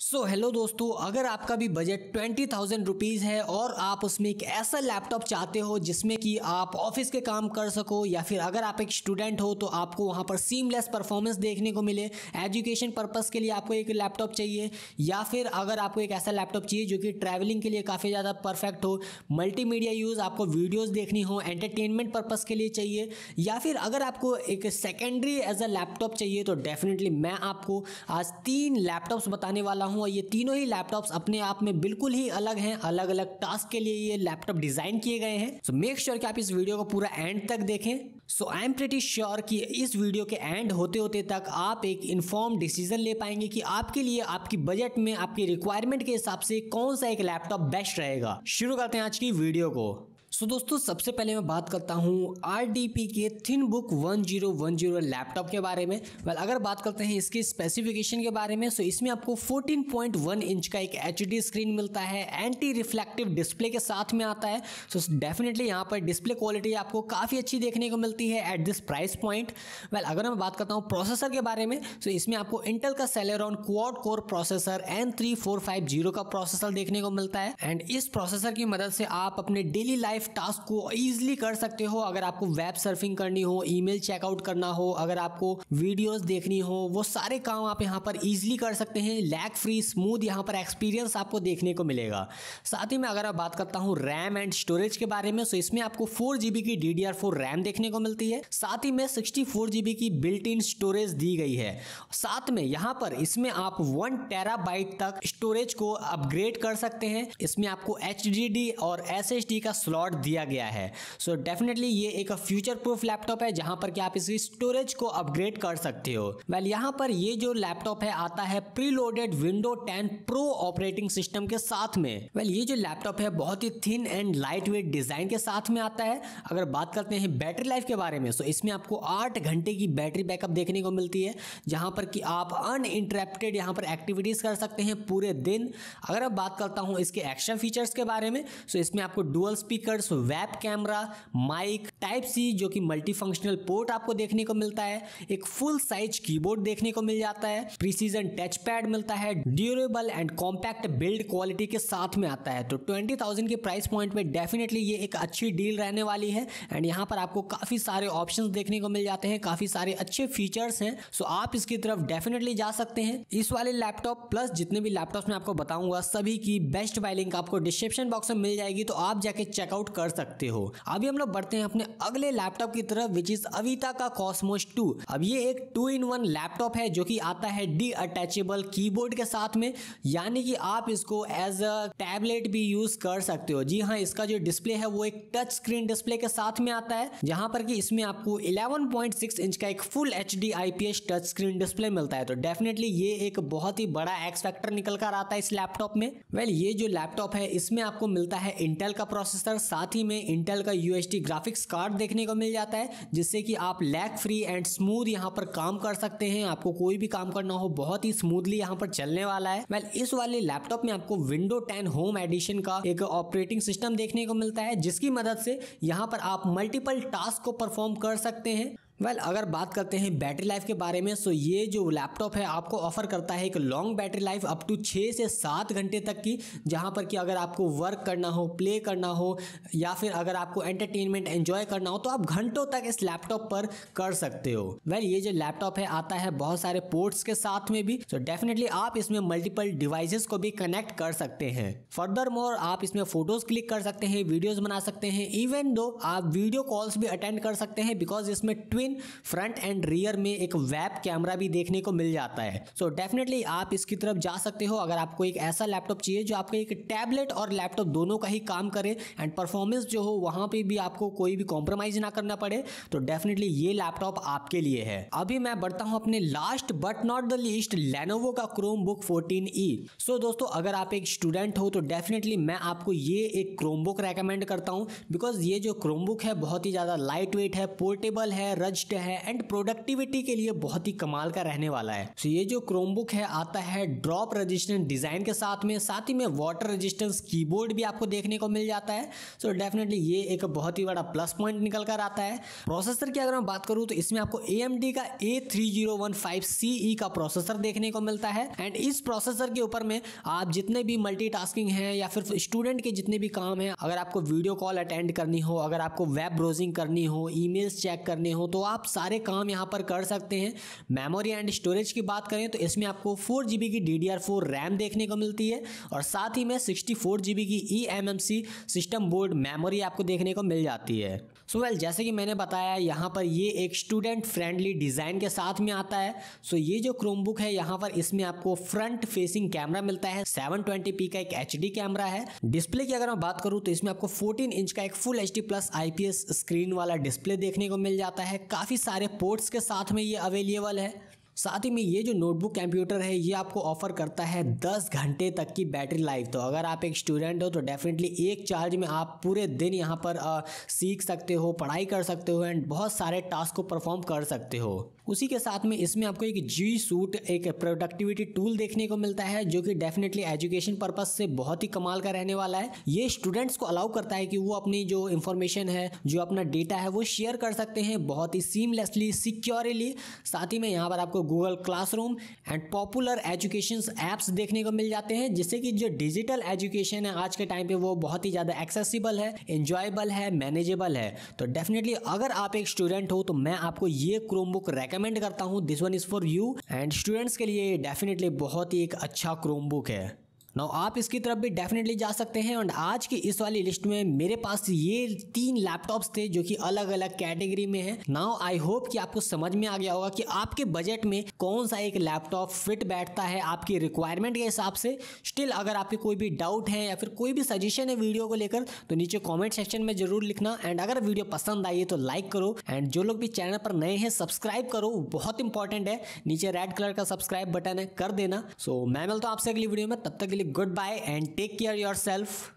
सो so, hello दोस्तों अगर आपका भी बजट ट्वेंटी थाउज़ेंड रुपीज़ है और आप उसमें एक ऐसा लैपटॉप चाहते हो जिसमें कि आप ऑफ़िस के काम कर सको या फिर अगर आप एक स्टूडेंट हो तो आपको वहाँ पर सीमलेस परफॉर्मेंस देखने को मिले एजुकेशन पर्पज़ के लिए आपको एक लैपटॉप चाहिए या फिर अगर आपको एक ऐसा लैपटॉप चाहिए जो कि ट्रैवलिंग के लिए काफ़ी ज़्यादा परफेक्ट हो मल्टीमीडिया यूज़ आपको वीडियोज़ देखनी हो एंटरटेनमेंट पर्पज़ के लिए चाहिए या फिर अगर आपको एक सेकेंडरी एज अ लैपटॉप चाहिए तो डेफिनेटली मैं आपको आज तीन लैपटॉप्स बताने वाला हूँ और ये तीनों ही लैपटॉप्स अपने आप में बिल्कुल ही अलग हैं अलग अलग टास्क के लिए ये लैपटॉप डिज़ाइन किए गए हैं। सो मेक श्योर कि आप इस वीडियो को पूरा एंड तक देखें। So I am pretty sure कि इस वीडियो के एंड होते होते तक आप एक इन्फॉर्म डिसीज़न ले पाएँगे कि आपके लिए, आपकी बजट में, आपकी रिक्वायरमेंट के हिसाब से कौन सा एक लैपटॉप बेस्ट रहेगा। शुरू करते हैं आज की वीडियो को। सो so, दोस्तों सबसे पहले मैं बात करता हूँ आर के थिन बुक 1010 लैपटॉप के बारे में। वेल अगर बात करते हैं इसके स्पेसिफिकेशन के बारे में सो so इसमें आपको 14.1 इंच का एक एचडी स्क्रीन मिलता है एंटी रिफ्लेक्टिव डिस्प्ले के साथ में आता है। सो so डेफिनेटली यहाँ पर डिस्प्ले क्वालिटी आपको काफ़ी अच्छी देखने को मिलती है at this price point well अगर मैं बात करता हूँ प्रोसेसर के बारे में सो so इसमें आपको इंटेल का Celeron quad core processor N का प्रोसेसर देखने को मिलता है। एंड इस प्रोसेसर की मदद से आप अपने डेली लाइफ टास्क को ईजिली कर सकते हो। अगर आपको वेब सर्फिंग करनी हो ईमेल चेकआउट करना हो, अगर आपको वीडियोस देखनी हो, वो सारे काम आप यहाँ पर ईजिली कर सकते हैं। लैक फ्री स्मूथ यहाँ पर एक्सपीरियंस आपको देखने को मिलेगा। साथ ही में अगर बात करता हूँ रैम एंड स्टोरेज के बारे में तो इसमें आपको फोर की डी रैम देखने को मिलती है। साथ ही में सिक्सटी की बिल्ट इन स्टोरेज दी गई है। साथ में यहाँ पर इसमें आप वन टेराबाइट तक स्टोरेज को अपग्रेड कर सकते हैं। इसमें आपको HDD और एस का स्लॉट दिया गया है। सो so डेफिनेटली ये एक फ्यूचर प्रूफ लैपटॉप है जहाँ पर कि आप इसकी स्टोरेज को अपग्रेड कर सकते हो। वेल well, यहाँ पर ये जो लैपटॉप है आता है pre loaded window 10 pro operating system के साथ में। वेल well, ये जो लैपटॉप है बहुत ही thin and light weight design के साथ में आता है। अगर बात करते हैं बैटरी लाइफ के बारे में तो इसमें आपको आठ घंटे की बैटरी बैकअप देखने को मिलती है जहाँ पर कि आप अनइंटरप्टेड यहाँ पर एक्टिविटीज़ कर सकते हैं पूरे दिन। अगर आप बात करता हूँ इसके एक्स्ट्रा फीचर्स के बारे में तो इसमें आपको dual speaker web camera mic type C जो कि मल्टी फंक्शनल पोर्ट आपको देखने को मिलता है। एक फुल साइज़ कीबोर्ड देखने को मिल जाता है। प्रीसीजन टच पैड मिलता है। Durable and compact build quality के साथ में आता है। तो ट्वेंटी थाउज़ेंड के प्राइस पॉइंट में डेफिनेटली ये एक अच्छी डील रहने वाली है। एंड यहाँ पर आपको काफ़ी सारे ऑप्शन देखने को मिल जाते हैं। काफ़ी सारे अच्छे फीचर्स हैं। सो आप इसकी तरफ़ डेफिनेटली जा सकते हैं। इस वाले लैपटॉप प्लस जितने भी लैपटॉप में आपको बताऊँगा, सभी की बेस्ट बाई लिंक आपको डिस्क्रिप्शन बॉक्स में मिल जाएगी। तो आप जाके चेकआउट कर कर सकते हो। अभी हम लोग बढ़ते हैं अपने अगले लैपटॉप की तरफ़ विच इज़ अविता का कॉस्मोस टू अब ये एक टू इन वन लैपटॉप है जो कि आता है डी अटैचेबल कीबोर्ड के साथ में। यानी कि आप इसको एज अ टैबलेट भी यूज़ कर सकते हो। जी हाँ इसका जो डिस्प्ले है वो एक टच स्क्रीन डिस्प्ले के साथ में आता है। जहाँ पर कि इसमें आपको 11.6 इंच का एक full H D IPS touch screen display मिलता है। तो डेफिनेटली ये एक बहुत ही बड़ा एक्स फैक्टर निकल कर आता है इस लैपटॉप में। वेल well, ये जो लैपटॉप है इसमें आपको मिलता है इंटेल का प्रोसेसर साथ ही में इंटेल का यू ग्राफिक्स कार्ड देखने को मिल जाता है, जिससे कि आप लैग फ्री एंड स्मूथ यहाँ पर काम कर सकते हैं। आपको कोई भी काम करना हो, बहुत ही स्मूथली यहाँ पर चलने वाला है। वेल इस वाले लैपटॉप में आपको विंडो टेन होम एडिशन का एक ऑपरेटिंग सिस्टम देखने को मिलता है, जिसकी मदद से यहाँ पर आप मल्टीपल टास्क को परफॉर्म कर सकते हैं। वेल well, अगर बात करते हैं बैटरी लाइफ के बारे में सो ये जो लैपटॉप है आपको ऑफ़र करता है एक long battery life up to छः से सात घंटे तक की जहाँ पर कि अगर आपको वर्क करना हो प्ले करना हो या फिर अगर आपको एंटरटेनमेंट एंजॉय करना हो तो आप घंटों तक इस लैपटॉप पर कर सकते हो। वेल well, ये जो लैपटॉप है आता है बहुत सारे पोर्ट्स के साथ में भी सो so डेफिनेटली आप इसमें मल्टीपल डिवाइसेस को भी कनेक्ट कर सकते हैं। फर्दर मोर आप इसमें फ़ोटोज़ क्लिक कर सकते हैं वीडियोज़ बना सकते हैं इवन दो आप वीडियो कॉल्स भी अटेंड कर सकते हैं बिकॉज़ इसमें ट्विन लेकिन फ्रंट एंड रियर में एक वेब कैमरा भी देखने को मिल जाता है। सो so डेफिनेटली आप इसकी तरफ़ जा सकते हो। अगर आपको एक ऐसा लैपटॉप चाहिए जो आपका एक टैबलेट और लैपटॉप दोनों का ही काम करे एंड परफॉर्मेंस जो हो, वहाँ पे भी आपको कोई भी कॉम्प्रोमाइज ना करना पड़े तो डेफिनेटली ये लैपटॉप आपके लिए है। अभी मैं बढ़ता हूँ अपने last but not the least Lenovo का Chrome book fourteen E so दोस्तों, अगर आप एक स्टूडेंट हो तो डेफिनेटली मैं आपको ये एक क्रोम बुक रेकमेंड करता हूँ। बिकॉज़ ये जो क्रोम बुक है, बहुत ही ज़्यादा लाइट वेट है पोर्टेबल है, रज बजट है एंड प्रोडक्टिविटी के लिए बहुत ही कमाल का रहने वाला है। So, ये जो क्रोमबुक है, आता है ड्रॉप रेजिस्टेंट डिज़ाइन के साथ में, साथ ही में वाटर रेजिस्टेंस कीबोर्ड भी आपको देखने को मिल जाता है। सो so डेफिनेटली ये एक बहुत ही बड़ा प्लस पॉइंट निकल कर आता है। प्रोसेसर की अगर मैं बात करूँ तो इसमें आपको ए का ए थ्री सी का प्रोसेसर देखने को मिलता है। एंड इस प्रोसेसर के ऊपर में आप जितने भी मल्टीटास्किंग है या फिर स्टूडेंट के जितने भी काम है, अगर आपको वीडियो कॉल अटेंड करनी हो, अगर आपको वेब ब्राउजिंग करनी हो ईमेल्स चेक करने हो तो आप सारे काम यहाँ पर कर सकते हैं। मेमोरी एंड स्टोरेज की बात करें तो इसमें आपको फोर जी की डी रैम देखने को मिलती है और साथ ही में सिक्सटी फोर की E M M C system board memory आपको देखने को मिल जाती है। सो so वेल well, जैसे कि मैंने बताया यहाँ पर ये एक स्टूडेंट फ्रेंडली डिज़ाइन के साथ में आता है। सो so ये जो क्रोमबुक है यहाँ पर इसमें आपको फ्रंट फेसिंग कैमरा मिलता है। 720p का एक एचडी कैमरा है। डिस्प्ले की अगर मैं बात करूँ तो इसमें आपको 14 इंच का एक full HD plus IPS screen वाला डिस्प्ले देखने को मिल जाता है। काफ़ी सारे पोर्ट्स के साथ में ये अवेलेबल है। साथ ही में ये जो नोटबुक कंप्यूटर है ये आपको ऑफ़र करता है 10 घंटे तक की बैटरी लाइफ तो अगर आप एक स्टूडेंट हो तो डेफिनेटली एक चार्ज में आप पूरे दिन यहाँ पर आ, सीख सकते हो पढ़ाई कर सकते हो एंड बहुत सारे टास्क को परफॉर्म कर सकते हो। उसी के साथ में इसमें आपको एक जी सूट एक प्रोडक्टिविटी टूल देखने को मिलता है जो कि डेफिनेटली एजुकेशन पर्पज से बहुत ही कमाल का रहने वाला है। ये स्टूडेंट्स को अलाउ करता है कि वो अपनी जो इन्फॉर्मेशन है जो अपना डेटा है वो शेयर कर सकते हैं बहुत ही सीमलेसली सिक्योरली साथ ही में यहाँ पर आपको Google classroom and popular education apps देखने को मिल जाते हैं, जिससे कि जो डिजिटल एजुकेशन है आज के टाइम पे वो बहुत ही ज़्यादा एक्सेसिबल है इंजॉयबल है मैनेजेबल है। तो डेफिनेटली अगर आप एक स्टूडेंट हो तो मैं आपको ये क्रोम बुक रेकमेंड करता हूँ this one is for you and students के लिए डेफिनेटली बहुत ही एक अच्छा क्रोम बुक है। नाउ आप इसकी तरफ़ भी डेफिनेटली जा सकते हैं और आज की इस वाली लिस्ट में मेरे पास ये तीन लैपटॉप्स थे जो कि अलग अलग कैटेगरी में है। नाउ आई होप कि आपको समझ में आ गया होगा कि आपके बजट में कौन सा एक लैपटॉप फिट बैठता है आपकी रिक्वायरमेंट के हिसाब से। स्टिल अगर आपके कोई भी डाउट है या फिर कोई भी सजेशन है वीडियो को लेकर तो नीचे कॉमेंट सेक्शन में ज़रूर लिखना। एंड अगर वीडियो पसंद आई है तो लाइक करो। एंड जो लोग भी चैनल पर नए हैं सब्सक्राइब करो। बहुत इंपॉर्टेंट है। नीचे रेड कलर का सब्सक्राइब बटन है कर देना। सो so, मैं मिलता हूँ आपसे अगली वीडियो में। तब तक के लिए goodbye and take care of yourself